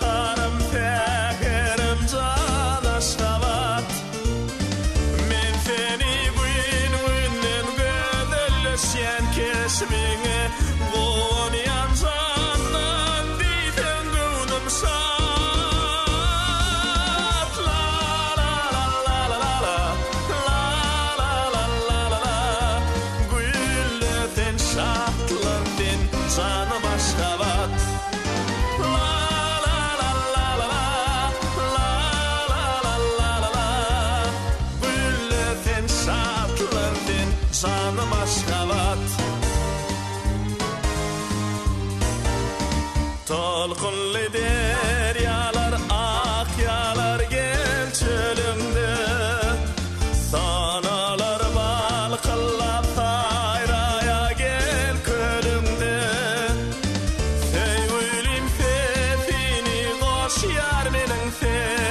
baharım σαν μας χαβάτ Tolkun lider yalar ak yalar gel çölümde Sanalar bal kıllap tayraya gel kölümde Fey uylim fefini koş yar menin fefini